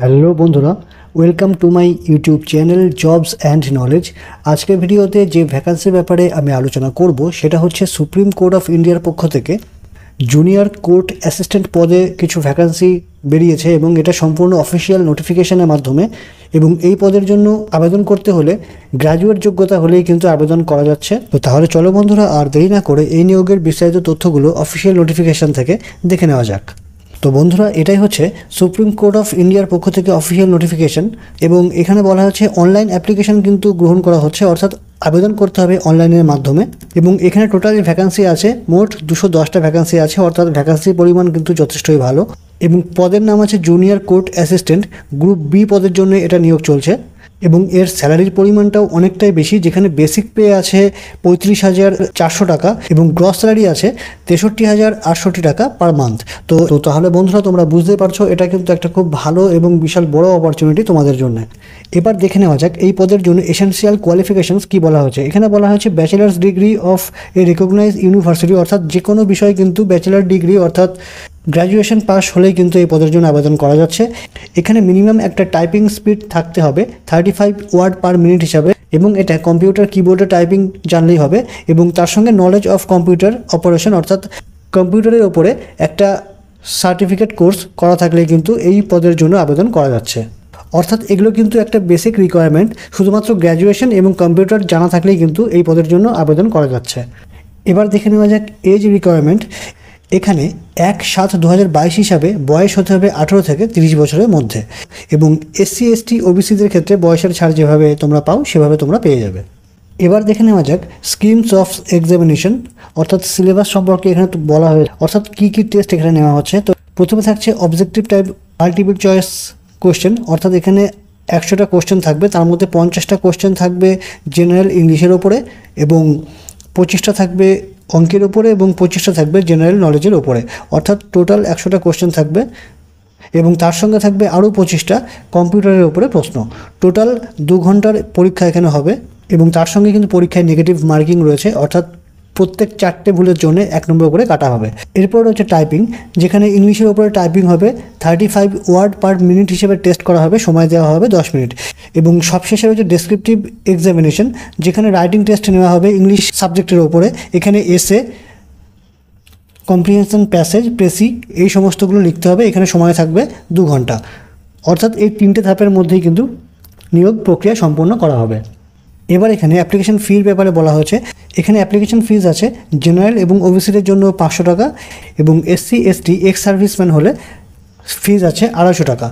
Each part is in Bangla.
হ্যালো বন্ধুরা welcome to my YouTube channel jobs and knowledge আজকের ভিডিওতে যে ভ্যাকান্সির ব্যাপারে আমি আলোচনা করব, সেটা হচ্ছে সুপ্রিম কোর্ট অফ ইন্ডিয়ার পক্ষ থেকে জুনিয়র কোর্ট অ্যাসিস্ট্যান্ট পদে কিছু ভ্যাকান্সি বেরিয়েছে এবং এটা সম্পূর্ণ অফিসিয়াল নোটিফিকেশনের মাধ্যমে। এবং এই পদের জন্য আবেদন করতে হলে গ্র্যাজুয়েট যোগ্যতা হলেই কিন্তু আবেদন করা যাচ্ছে। তো তাহলে চলো বন্ধুরা, আর দেরি না করে এই নিয়োগের বিস্তারিত তথ্যগুলো অফিসিয়াল নোটিফিকেশন থেকে দেখে নেওয়া যাক। তো বন্ধুরা, এটাই হচ্ছে সুপ্রিম কোর্ট অফ ইন্ডিয়ার পক্ষ থেকে অফিসিয়াল নোটিফিকেশন এবং এখানে বলা হচ্ছে অনলাইন অ্যাপ্লিকেশন কিন্তু গ্রহণ করা হচ্ছে, অর্থাৎ আবেদন করতে হবে অনলাইনের মাধ্যমে এবং এখানে টোটালি ভ্যাকান্সি আছে, মোট দুশো দশটা ভ্যাকান্সি আছে, অর্থাৎ ভ্যাকান্সির পরিমাণ কিন্তু যথেষ্টই ভালো এবং পদের নাম আছে junior court assistant group B পদের জন্য এটা নিয়োগ চলছে। এবং এর স্যালারির পরিমাণটাও অনেকটাই বেশি, যেখানে বেসিক পে আছে পঁয়ত্রিশ হাজার চারশো টাকা এবং গ্রস স্যালারি আছে তেষট্টি হাজার আটষট্টি টাকা পার মান্থ তো তো তাহলে বন্ধুরা তোমরা বুঝতে পারছ, এটা কিন্তু একটা খুব ভালো এবং বিশাল বড় অপরচুনিটি তোমাদের জন্য। এবার দেখে নেওয়া যাক, এই পদের জন্য এসেন্সিয়াল কোয়ালিফিকেশনস কি বলা হয়েছে? এখানে বলা হয়েছে bachelor's degree of a recognise university অর্থাৎ যে কোনো বিষয়ে কিন্তু ব্যাচেলার ডিগ্রি অর্থাৎ গ্র্যাজুয়েশন পাস হলেই কিন্তু এই পদের জন্য আবেদন করা যাচ্ছে। এখানে মিনিমাম একটা টাইপিং স্পিড থাকতে হবে thirty five word per minute হিসাবে, এবং এটা কম্পিউটার কিবোর্ডে টাইপিং জানলেই হবে, এবং তার সঙ্গে নলেজ অফ কম্পিউটার অপারেশন অর্থাৎ কম্পিউটারের ওপরে একটা সার্টিফিকেট কোর্স করা থাকলেই কিন্তু এই পদের জন্য আবেদন করা যাচ্ছে। অর্থাৎ এগুলো কিন্তু একটা বেসিক রিকোয়ারমেন্ট শুধুমাত্র গ্র্যাজুয়েশন এবং কম্পিউটার জানা থাকলেই কিন্তু এই পদের জন্য আবেদন করা যাচ্ছে। এবার দেখে নেওয়া যাক এজ রিকোয়ারমেন্ট এখানে এক সাত দু হিসাবে বয়স হতে হবে আঠেরো থেকে তিরিশ বছরের মধ্যে এবং এসসি, এসটি, ওবিসিদের ক্ষেত্রে বয়সের ছাড় যেভাবে তোমরা পাও, সেভাবে তোমরা পেয়ে যাবে। এবার দেখে নেওয়া যাক স্কিমস অফ এক্সামিনেশন অর্থাৎ সিলেবাস সম্পর্কে এখানে বলা হয়েছে অর্থাৎ কী কী টেস্ট এখানে নেওয়া হচ্ছে? তো প্রথমে থাকছে objective type multiple choice question অর্থাৎ এখানে একশোটা কোশ্চেন থাকবে, তার মধ্যে পঞ্চাশটা কোশ্চেন থাকবে জেনারেল ইংলিশের ওপরে এবং পঁচিশটা থাকবে অঙ্কের উপরে এবং পঁচিশটা থাকবে জেনারেল নলেজের ওপরে অর্থাৎ টোটাল একশোটা কোশ্চেন থাকবে এবং তার সঙ্গে থাকবে আরও পঁচিশটা কম্পিউটারের ওপরে প্রশ্ন। টোটাল দু ঘণ্টার পরীক্ষা এখানে হবে এবং তার সঙ্গে কিন্তু পরীক্ষায় নেগেটিভ মার্কিং রয়েছে। অর্থাৎ প্রত্যেক চারটে ভুলের জন্য এক নম্বর করে কাটা হবে। এরপর হচ্ছে টাইপিং যেখানে ইংলিশের ওপরে টাইপিং হবে thirty five word per minute হিসেবে টেস্ট করা হবে, সময় দেওয়া হবে দশ মিনিট। এবং সবশেষে হচ্ছে ডেসক্রিপটিভ এক্সামিনেশন যেখানে রাইটিং টেস্ট নেওয়া হবে ইংলিশ সাবজেক্টের ওপরে। এখানে এসে কম্প্রিহেনশন প্যাসেজ প্রেসি এই সমস্তগুলো লিখতে হবে। এখানে সময় থাকবে দু ঘণ্টা। অর্থাৎ এই তিনটে ধাপের মধ্যেই কিন্তু নিয়োগ প্রক্রিয়া সম্পন্ন করা হবে। এবার এখানে অ্যাপ্লিকেশন ফির ব্যাপারে বলা হয়েছে। এখানে অ্যাপ্লিকেশন ফিজ আছে জেনারেল এবং ওবিসিদের জন্য পাঁচশো টাকা এবং এসসি এসটি এক্স সার্ভিসম্যান হলে ফিজ আছে আড়াইশো টাকা।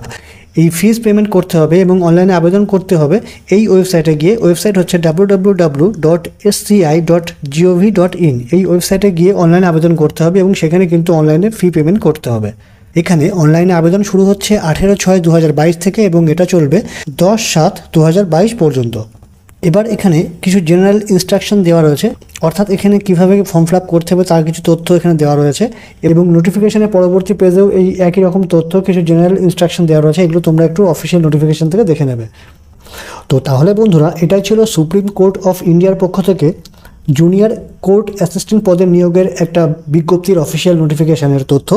এই ফিজ পেমেন্ট করতে হবে এবং অনলাইনে আবেদন করতে হবে এই ওয়েবসাইটে গিয়ে। ওয়েবসাইট হচ্ছে W dot SCI dot GOV dot in এই ওয়েবসাইটে গিয়ে অনলাইনে আবেদন করতে হবে এবং সেখানে কিন্তু অনলাইনে ফি পেমেন্ট করতে হবে। এখানে অনলাইনে আবেদন শুরু হচ্ছে আঠেরো ছয় দু থেকে এবং এটা চলবে দশ সাত দু পর্যন্ত। এবার এখানে কিছু জেনারেল ইনস্ট্রাকশন দেওয়া রয়েছে। অর্থাৎ এখানে কীভাবে ফর্ম ফিল করতে হবে তার কিছু তথ্য এখানে দেওয়া রয়েছে এবং নোটিফিকেশনের পরবর্তী পেজেও এই একই রকম তথ্য, কিছু জেনারেল ইনস্ট্রাকশন দেওয়া রয়েছে। এগুলো তোমরা একটু অফিসিয়াল নোটিফিকেশন থেকে দেখে নেবে। তো তাহলে বন্ধুরা, এটাই ছিল সুপ্রিম কোর্ট অফ ইন্ডিয়ার পক্ষ থেকে জুনিয়র কোর্ট অ্যাসিস্ট্যান্ট পদের নিয়োগের একটা বিজ্ঞপ্তির অফিসিয়াল নোটিফিকেশনের তথ্য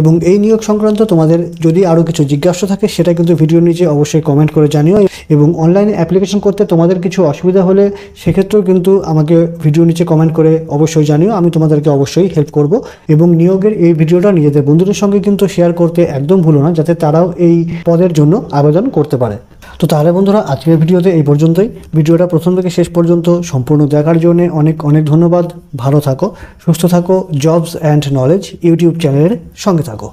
এবং এই নিয়োগ সংক্রান্ত তোমাদের যদি আরও কিছু জিজ্ঞাসা থাকে, সেটা কিন্তু ভিডিওর নিচে অবশ্যই কমেন্ট করে জানিও এবং অনলাইনে অ্যাপ্লিকেশন করতে তোমাদের কিছু অসুবিধা হলে সেক্ষেত্রেও কিন্তু আমাকে ভিডিও নিচে কমেন্ট করে অবশ্যই জানিও, আমি তোমাদেরকে অবশ্যই হেল্প করব এবং নিয়োগের এই ভিডিওটা নিজেদের বন্ধুদের সঙ্গে কিন্তু শেয়ার করতে একদম ভুলো না, যাতে তারাও এই পদের জন্য আবেদন করতে পারে। তো তাহলে বন্ধুরা, আজকের ভিডিওতে এই পর্যন্তই। ভিডিওটা প্রথম থেকে শেষ পর্যন্ত সম্পূর্ণ দেখার জন্য অনেক অনেক ধন্যবাদ। ভালো থাকো, সুস্থ থাকো। জবস অ্যান্ড নলেজ ইউটিউব চ্যানেলের সঙ্গে থাকো।